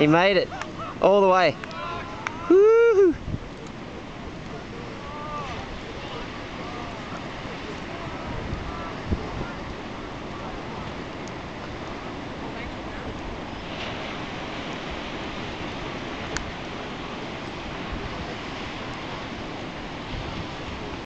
He made it all the way.